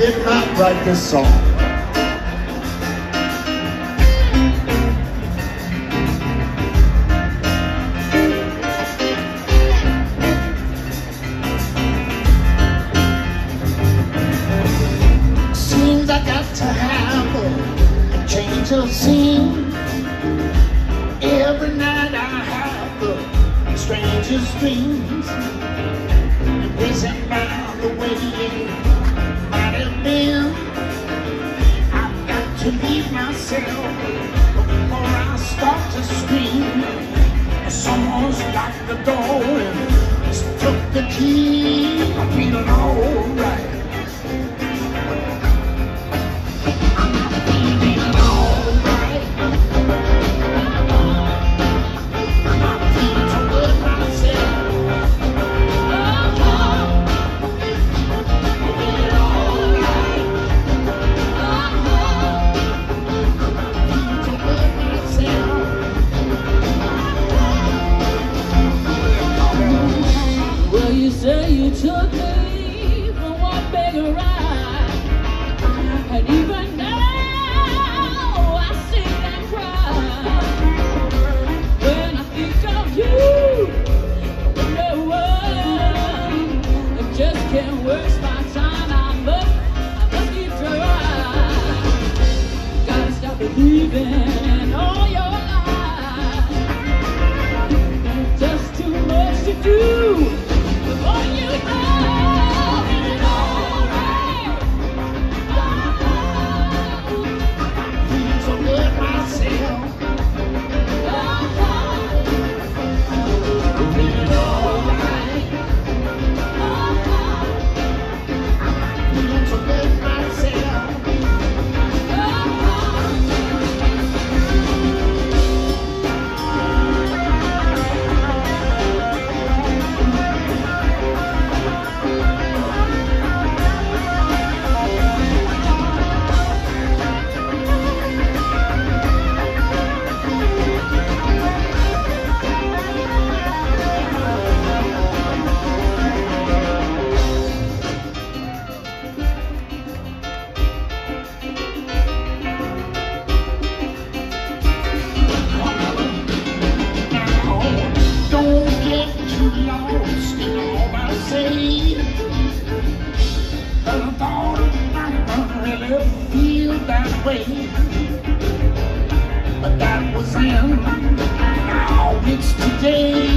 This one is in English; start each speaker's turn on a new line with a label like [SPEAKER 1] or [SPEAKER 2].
[SPEAKER 1] write this song. Seems I got to have a, change of scene. Every night I have the strangest dreams. Racing round the way before I start to scream. Someone's locked the door and took the key.
[SPEAKER 2] Believing all your lies just too much to do.
[SPEAKER 1] But that was then. Now it's today.